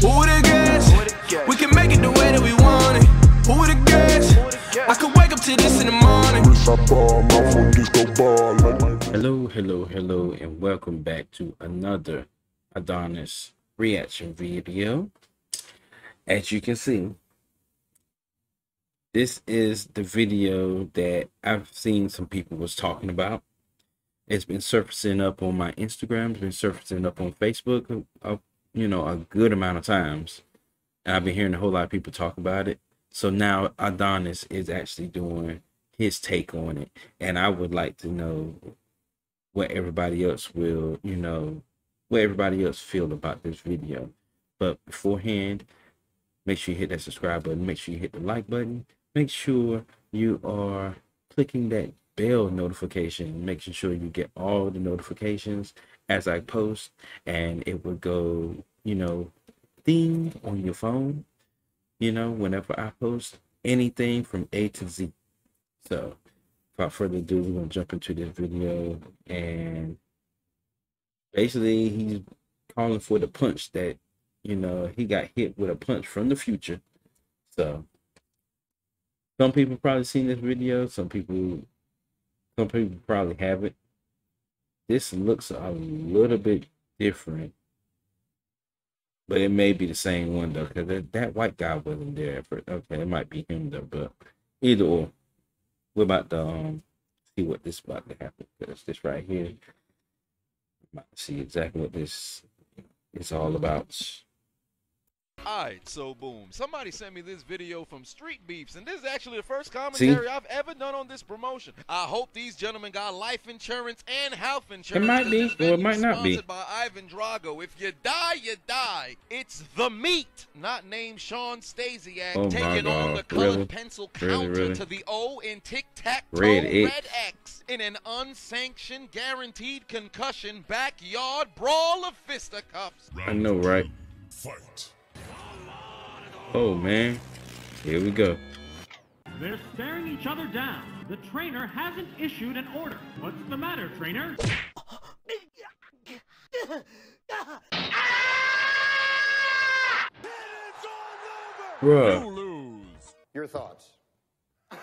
Who would've guessed? We can make it the way that we want it. Who would've guessed? I could wake up to this in the morning. Hello, hello, hello, and welcome back to another Adonis reaction video. As you can see, this is the video that I've seen some people was talking about. It's been surfacing up on my Instagram, it's been surfacing up on Facebook, uh, you know, a good amount of times. And I've been hearing a whole lot of people talk about it. So now Adonis is actually doing his take on it. And I would like to know what everybody else will, you know, what everybody else feel about this video. But beforehand, make sure you hit that subscribe button, make sure you hit the like button, make sure you are clicking that bell notification, making sure you get all the notifications as I post, and it would go, you know, theme on your phone, you know, whenever I post anything from A to Z. So, without further ado, we're gonna jump into this video, and basically, he's calling for the punch that, you know, he got hit with a punch from the future. So, some people probably seen this video, some people some people probably haven't. This looks a little bit different. But it may be the same one though, because that, white guy wasn't there. For, okay, it might be him though, but either or. We're about to um, see what this about to happen. Because this right here, I'm see exactly what this is all about. Alright, so boom. Somebody sent me this video from Street Beefs, and this is actually the first commentary See? I've ever done on this promotion. I hope these gentlemen got life insurance and health insurance. It might be, or it might not be. Sponsored by Ivan Drago. If you die, you die. It's the meat, not named Sean Stasiak, Oh my taking on the colored really? pencil counter really? to the O in tic tac toe Red red, X. X in an unsanctioned, guaranteed concussion backyard brawl of fisticuffs. I know, right? Fight. Oh man. Here we go. They're staring each other down. The trainer hasn't issued an order. What's the matter, trainer? Bruh. lose. Your thoughts?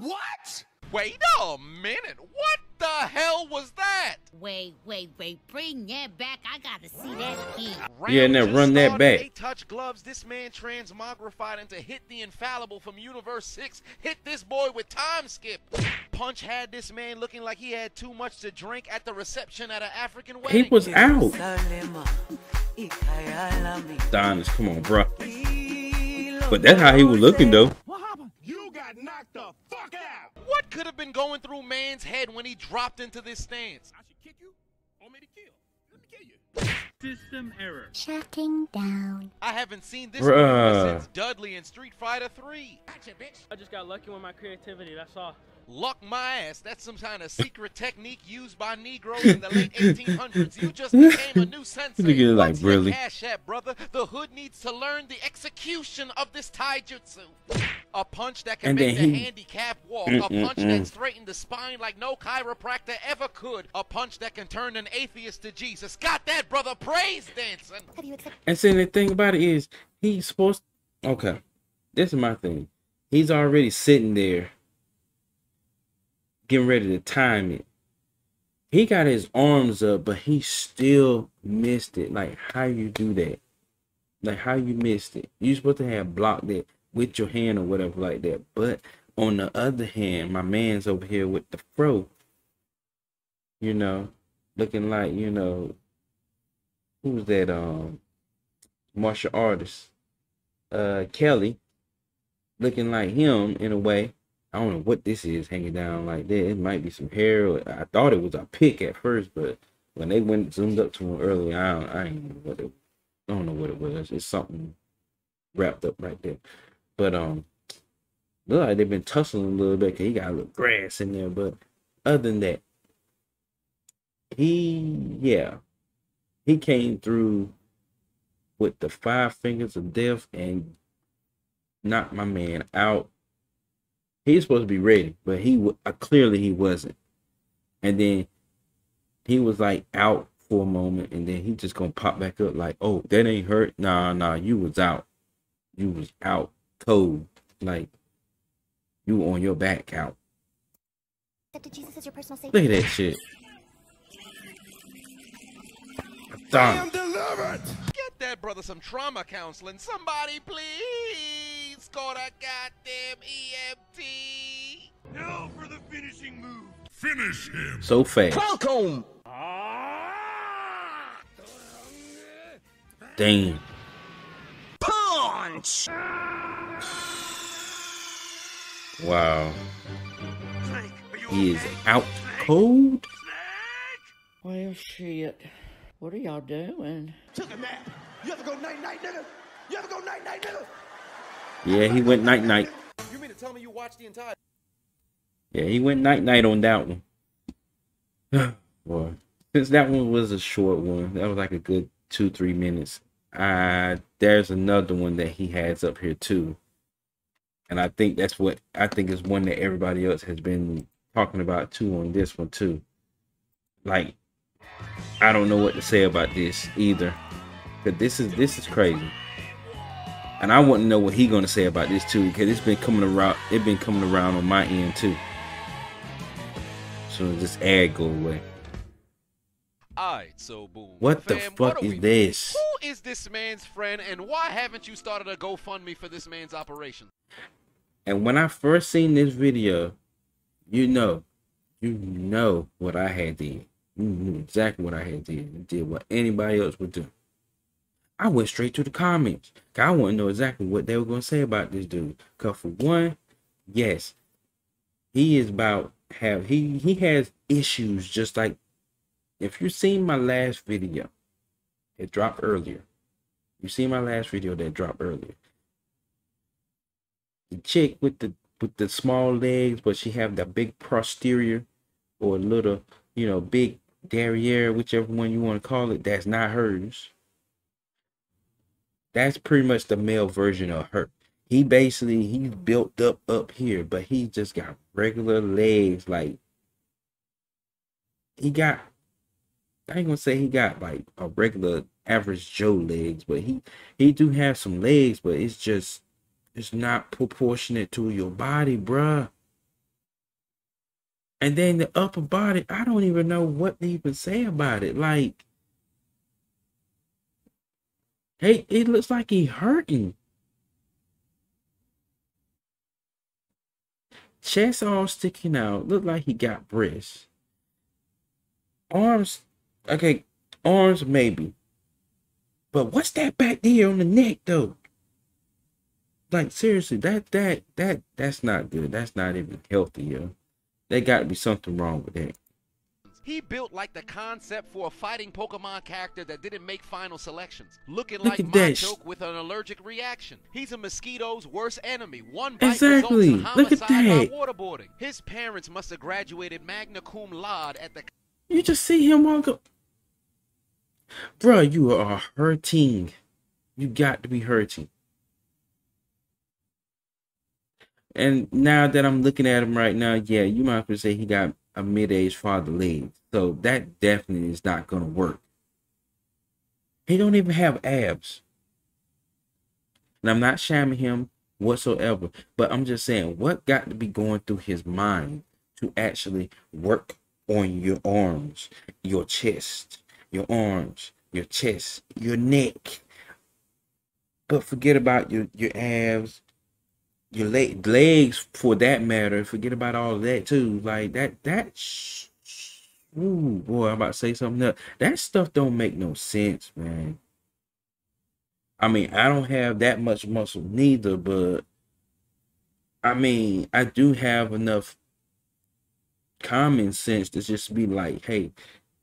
What? Wait a minute. What the hell was that? Wait, wait, wait. Bring that back. I gotta see that again. Yeah, Round now run that back. Eight touch gloves. This man transmogrified into hit the infallible from Universe 6. Hit this boy with time skip. Punch had this man looking like he had too much to drink at the reception at an African wedding. He was out. Adonis, come on, bro. But that's how he was looking though. You got knocked the fuck out. What could have been going through man's head when he dropped into this stance? I should kick you or me to kill. Let me kill you. System error. Shutting down. I haven't seen this Bruh. since Dudley in Street Fighter 3. I just got lucky with my creativity, that's all. Luck my ass. That's some kind of secret technique used by Negroes in the late 1800s. You just became a new sensei. Look at it like, What's your really? cash at, brother? The hood needs to learn the execution of this taijutsu. A punch that can And make the he- handicap walk. A Mm-mm-mm. punch that straightened the spine like no chiropractor ever could. A punch that can turn an atheist to Jesus. Got that, brother? Praise dancing. Have you accepted? And see, the thing about it is, he's supposed. Okay, this is my thing. He's already sitting there, getting ready to time it. He got his arms up, but he still missed it. Like, how you do that? Like, how you missed it? You supposed to have blocked it with your hand or whatever like that. But on the other hand, my man's over here with the fro. You know, looking like you know, who's that? Um, martial artist, uh, Kelly, looking like him in a way. I don't know what this is hanging down like that. It might be some hair. I thought it was a pick at first, but when they went zoomed up to him earlier, I don't, I ain't know what it. I don't know what it was. It's something wrapped up right there. But um, look like they've been tussling a little bit. Cause he got a little grass in there, but other than that, he yeah, he came through with the five fingers of death and knocked my man out. He's supposed to be ready, but he uh, clearly he wasn't. And then he was like out for a moment and then he just gonna pop back up like, oh, that ain't hurt. Nah, nah, you was out. You was out cold. Like you on your back out. Jesus as your personal Look at that shit. I'm delivered. Get that brother some trauma counseling. Somebody please call that goddamn EMT. Now for the finishing move. Finish him. So fast. Damn. Punch! Wow. Snake, are you He is out Snake? cold. Snake? Well, shit. What are y'all doing? Took a nap. You ever go night night, nigga? You ever go night night, nigga? Yeah, he went night night. You mean to tell me you watched the entire Yeah, he went night night on that one. Boy, since that one was a short one, that was like a good two three minutes. Uh there's another one that he has up here too, and I think that's what I think is one that everybody else has been talking about too on this one too. Like, I don't know what to say about this either, but this is this is crazy. And I want to know what he gonna say about this too, because it's been coming around. It been coming around on my end too. So this ad go away. Alright, so boom. What the fuck are is we- this? Who is this man's friend and why haven't you started a GoFundMe for this man's operation? And when I first seen this video, you know, you know what I had did. You knew exactly what I had did. You did what anybody else would do. I went straight to the comments. I want to know exactly what they were gonna say about this dude. Cause for one, yes, he is about have he he has issues just like if you seen my last video, it dropped earlier. You seen my last video that dropped earlier the chick with the with the small legs, but she have the big posterior or little, you know, big derriere, whichever one you want to call it. That's not hers. That's pretty much the male version of her. He basically he's built up up here, but he just got regular legs. Like he got, I ain't gonna say he got like a regular average Joe legs, but he he do have some legs, but it's just it's not proportionate to your body, bruh. And then the upper body, I don't even know what to even say about it. Like, hey, it looks like he hurting. Chest all sticking out, look like he got breasts. Arms, okay, arms maybe. But what's that back there on the neck though? like seriously, that that that that's not good. That's not even healthy, yo. There got to be something wrong with that. He built like the concept for a fighting Pokemon character that didn't make final selections. Looking Look like Machoke with an allergic reaction. He's a mosquito's worst enemy. One bite Exactly. results in Look at homicide that. by waterboarding. His parents must have graduated magna cum laude at the You just see him walk up, bruh. You are hurting. You got to be hurting. And now that I'm looking at him right now, yeah, you might as well say he got a mid-aged father leg. So that definitely is not gonna work. He don't even have abs. And I'm not shaming him whatsoever, but I'm just saying what got to be going through his mind to actually work on your arms, your chest, your arms, your chest, your neck. But forget about your your abs, your leg, legs for that matter. Forget about all of that too. Like that that sh- sh- ooh boy, I'm about to say something else. That stuff don't make no sense, man. I mean, I don't have that much muscle neither, but I mean, I do have enough common sense to just be like, hey,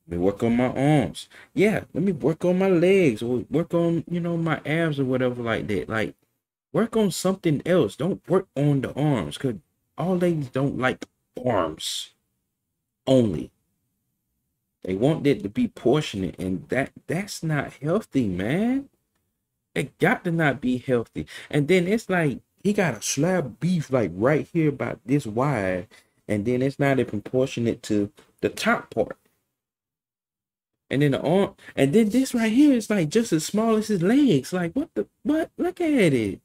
let me work on my arms. Yeah, let me work on my legs or work on, you know, my abs or whatever like that. Like, work on something else. Don't work on the arms because all ladies don't like arms only. They want it to be portionate, and that that's not healthy, man. It got to not be healthy. And then it's like he got a slab beef like right here about this wide, and then it's not even proportionate to the top part. And then the arm, and then this right here is like just as small as his legs. Like what the what? Look at it.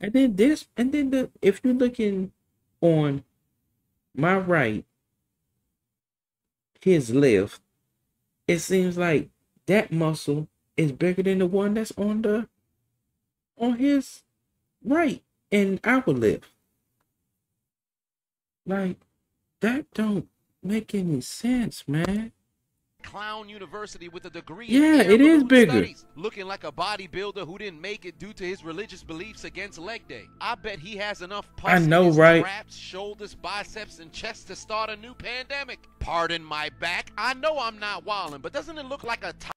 And then this, and then the if you're looking on my right, his left, it seems like that muscle is bigger than the one that's on the on his right and our left. Like that don't make any sense, man. Clown University with a degree Yeah, in air it is bigger. studies, looking like a bodybuilder who didn't make it due to his religious beliefs against leg day. I bet he has enough pus I know, right? traps, shoulders, biceps, and chest to start a new pandemic. Pardon my back. I know I'm not wilding, but doesn't it look like a t-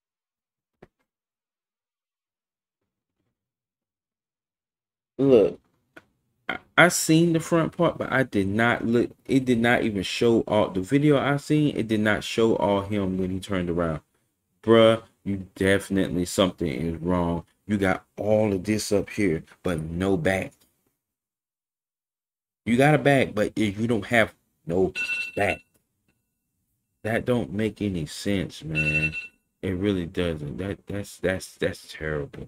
Look, I, seen the front part, but I did not look. It did not even show all the video I seen. It did not show all him when he turned around. Bruh, you definitely something is wrong. You got all of this up here, but no back. You got a back, but you don't have no back, that don't make any sense, man. It really doesn't. That that's that's that's terrible.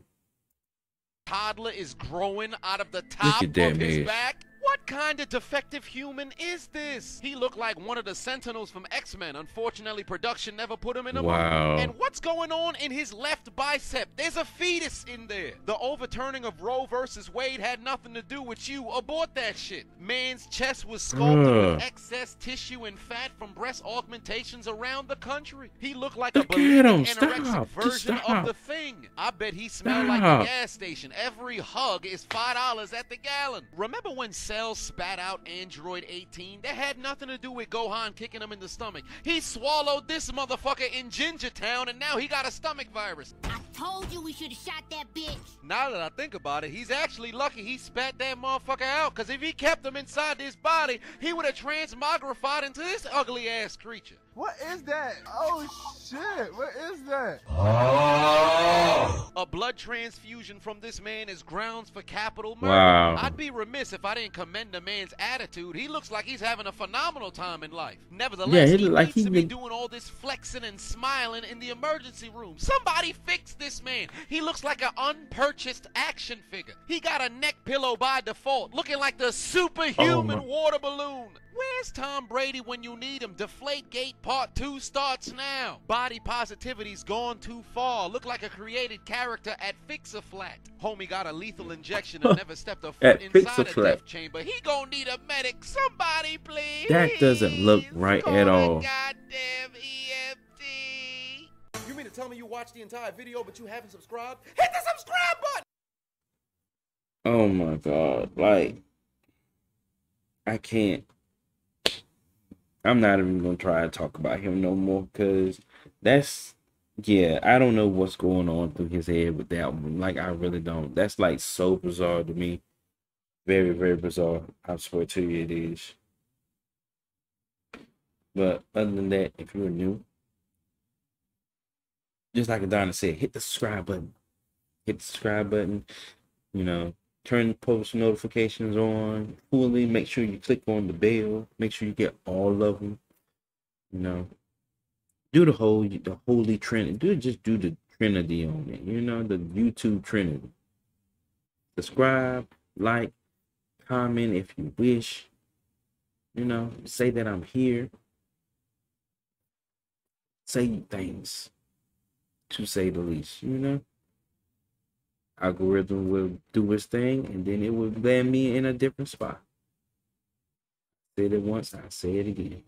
Toddler is growing out of the top of his back? What kind of defective human is this? He looked like one of the Sentinels from X-Men. Unfortunately, production never put him in a Wow. movie. And what's going on in his left bicep? There's a fetus in there. The overturning of Roe versus Wade had nothing to do with you. Abort that shit. Man's chest was sculpted Bruh. with excess tissue and fat from breast augmentations around the country. He looked like Look a him. anorexic Stop. Version stop. of the thing. I bet he smelled like Stop. a gas station. Every hug is five dollars at the gallon. Remember when Cell spat out Android 18? That had nothing to do with Gohan kicking him in the stomach. He swallowed this motherfucker in Ginger Town, and now he got a stomach virus. I told you we should have shot that bitch. Now that I think about it, he's actually lucky he spat that motherfucker out. Cause if he kept him inside his body, he would have transmogrified into this ugly ass creature. What is that? Oh shit! What is that? A blood transfusion from this man is grounds for capital murder. Wow. I'd be remiss if I didn't commend the man's attitude. He looks like he's having a phenomenal time in life. Nevertheless, Yeah, he he, like needs he to be doing all this flexing and smiling in the emergency room. Somebody fix this man. He looks like an unpurchased action figure. He got a neck pillow by default, looking like the oh superhuman my- water balloon. Where's Tom Brady when you need him? Deflate Gate Part 2 starts now. Body positivity's gone too far. Look like a created character at Fix-A-Flat. Homie got a lethal injection and never stepped a foot inside a Fix-A-Flat. death chamber. He gonna need a medic. Somebody please. That doesn't look right Call at all. Goddamn EMT. You mean to tell me you watched the entire video but you haven't subscribed? Hit the subscribe button! Oh my god. Like I can't I'm not even gonna try to talk about him no more because that's yeah, I don't know what's going on through his head with that one. Like I really don't. That's like so bizarre to me. Very, very bizarre. I swear to you it is. But other than that, if you're new, just like Adonis said, hit the subscribe button. Hit the subscribe button. You know, turn post notifications on fully. Make sure you click on the bell. Make sure you get all of them. You know, do the whole the holy trinity. Do just do the trinity on it. You know, the YouTube trinity. Subscribe, like, comment if you wish. You know, say that I'm here. Say things, to say the least. You know algorithm will do its thing and then it will land me in a different spot. Said it once, I say it again.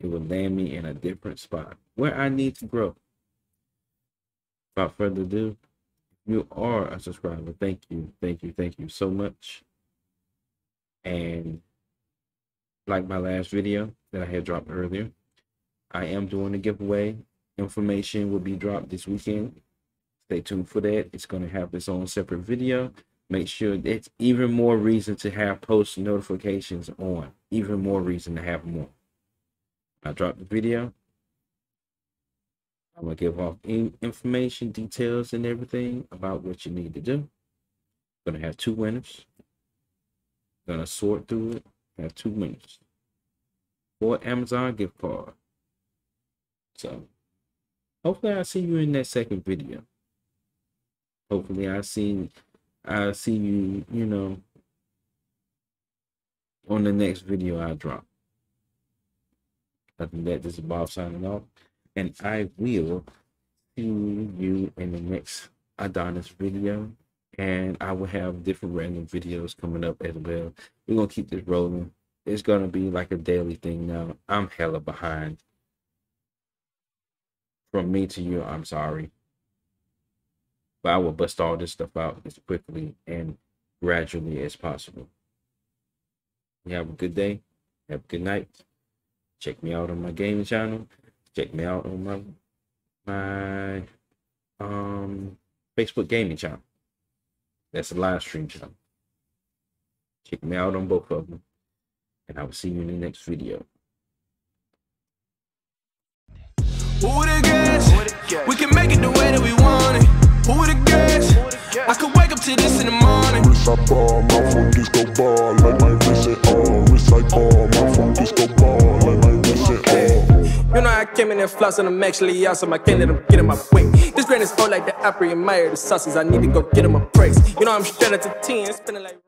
It will land me in a different spot where I need to grow. Without further ado, you are a subscriber, thank you, thank you, thank you so much. And like my last video that I had dropped earlier, I am doing a giveaway. Information will be dropped this weekend stay tuned for that. It's going to have its own separate video. Make sure it's even more reason to have post notifications on. Even more reason to have on. I drop the video. I'm going to give off in- information details and everything about what you need to do. Going to have two winners. Going to sort through it. Have two winners. For amazon gift card So hopefully I'll see you in that second video. Hopefully I see I see you, you know, on the next video I drop. Than that, this is Bob signing off. And I will see you in the next Adonis video. And I will have different random videos coming up as well. We're gonna keep this rolling. It's gonna be like a daily thing now. I'm hella behind. From me to you, I'm sorry. But I will bust all this stuff out as quickly and gradually as possible. You have a good day. Have a good night. Check me out on my gaming channel. Check me out on my my um Facebook gaming channel. That's a live stream channel. Check me out on both of them. And I will see you in the next video. Who would have guessed? We can make it the way that we want it. Who would have guessed? I could wake up to this in the morning. Wrist I ball, my phone disco ball, like my wrist it all. Wrist I ball, my phone disco ball, like my wrist it all. You know I came in there flossing, I'm actually awesome. I can't let them get in my way. This grand is old like the Opry and Meyer, the sauces. I need to go get him a praise. You know I'm straight at the 10, spinning like.